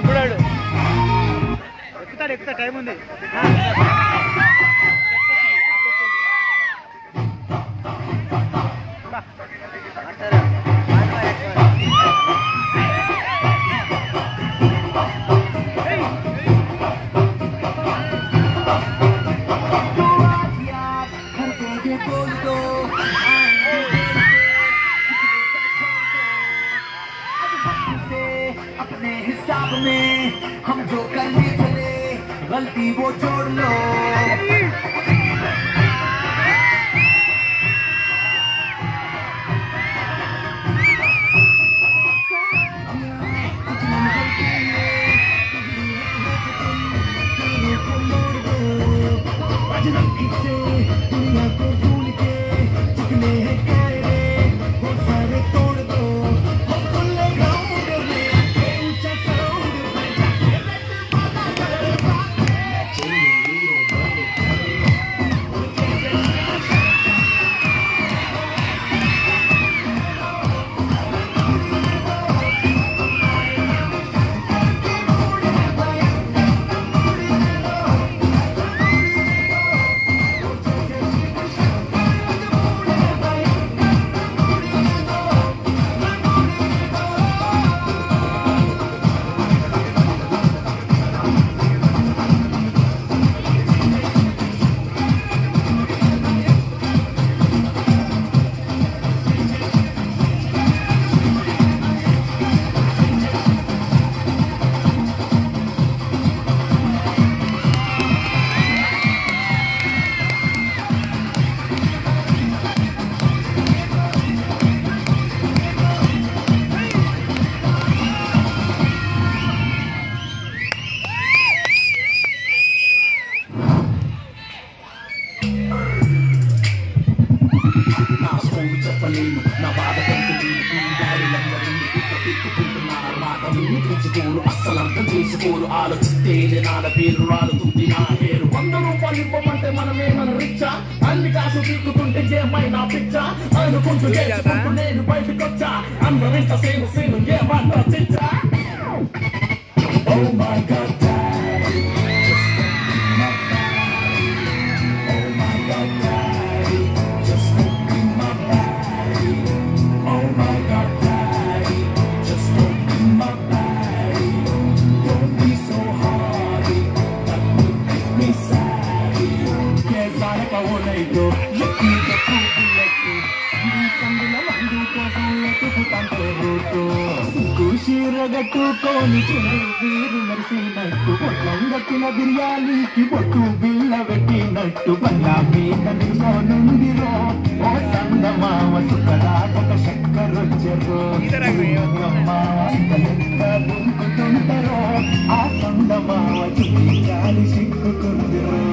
అప్పుడాడు ఎక్కుతాడు ఎక్కుతా టైం ఉంది. Oh, हिसाब में हम जो करने चले, गलती वो जोड़ लो। दुनिया को भूल के जितने हैं నేను నా బాధ కంటులేదు పెట్టుకుంటున్నారు మాట విని పెంచుకోరు అస్సలు అర్థం చేసుకోరు ఆలోచిస్తేనే నాన్న పేరు రాలుతుంది నా పేరు వంద రూపాయలు ఇవ్వమంటే మనమేమన్నా రిచ్చా అన్ని కాసు తీక్కుతుంటే ఏమైనా పిచ్చ అనుకుంటూ చేసుకుంటూ నేను బయటకొచ్చా అందరింత సేను సేను ఏమన్నా చిచ్చా Oh my God, never wanna go. సందుల మందు కోసం వెతుకుతాంటే రూటు కుషీరగట్టుకొని చూడు వీరు మెరిసినట్టు పొట్లం కట్టిన బిర్యానీకి బొట్టు బిల్ల పెట్టినట్టు పల్లా మీద ఓ సుఖదాటక చక్కరొచ్చెరో ఆ సందమావ చుట్టి గాలి సిక్కుతుందిరో